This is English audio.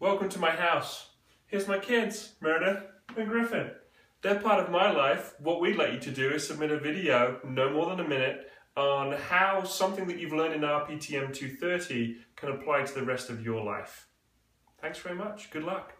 Welcome to my house. Here's my kids, Meredith and Griffin. They're part of my life. What we'd like you to do is submit a video, no more than a minute, on how something that you've learned in RPTM 230 can apply to the rest of your life. Thanks very much. Good luck.